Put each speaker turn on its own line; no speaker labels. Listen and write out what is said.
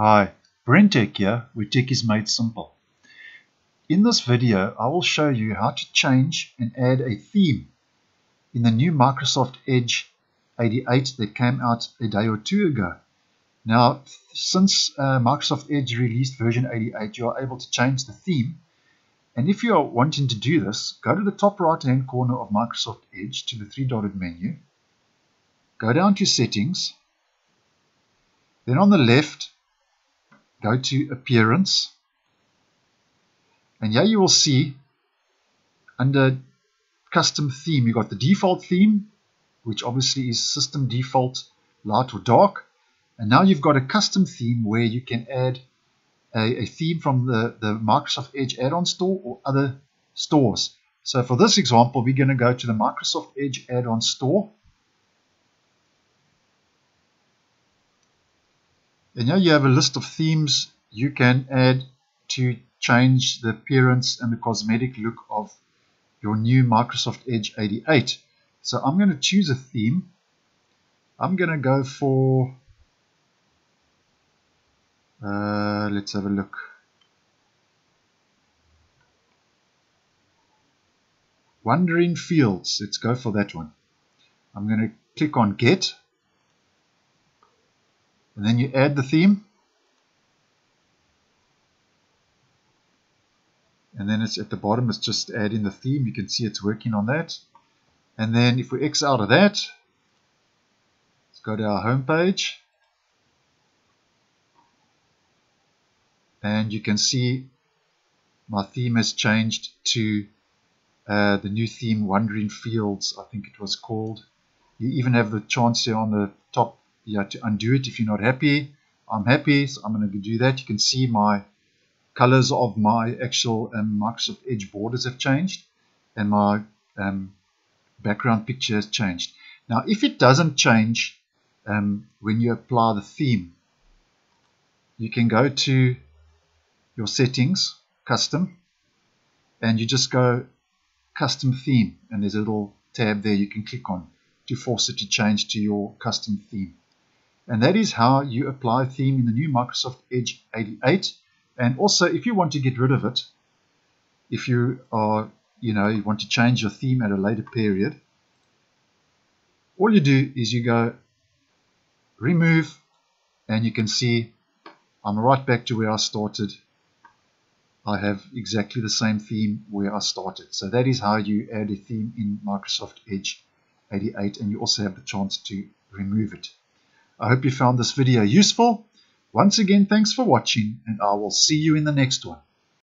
Hi, Brent BrenTech here, where tech is made simple. In this video, I will show you how to change and add a theme in the new Microsoft Edge 88 that came out a day or two ago. Now, since uh, Microsoft Edge released version 88, you are able to change the theme. And if you are wanting to do this, go to the top right hand corner of Microsoft Edge to the three dotted menu, go down to settings, then on the left, go to appearance. And here you will see under custom theme you've got the default theme which obviously is system default light or dark. And now you've got a custom theme where you can add a, a theme from the, the Microsoft Edge add-on store or other stores. So for this example we're going to go to the Microsoft Edge add-on store And here you have a list of themes you can add to change the appearance and the cosmetic look of your new Microsoft Edge 88. So I'm going to choose a theme. I'm going to go for, uh, let's have a look. Wandering Fields. Let's go for that one. I'm going to click on Get and then you add the theme. And then it's at the bottom it's just adding the theme. You can see it's working on that. And then if we X out of that let's go to our home page. And you can see my theme has changed to uh, the new theme Wandering Fields I think it was called. You even have the chance here on the top you have to undo it if you're not happy. I'm happy, so I'm going to do that. You can see my colors of my actual um, Microsoft Edge borders have changed and my um, background picture has changed. Now, if it doesn't change um, when you apply the theme, you can go to your settings, custom, and you just go custom theme, and there's a little tab there you can click on to force it to change to your custom theme. And that is how you apply theme in the new Microsoft Edge 88. And also, if you want to get rid of it, if you are, you know, you want to change your theme at a later period, all you do is you go remove, and you can see I'm right back to where I started. I have exactly the same theme where I started. So that is how you add a theme in Microsoft Edge 88, and you also have the chance to remove it. I hope you found this video useful. Once again, thanks for watching, and I will see you in the next one.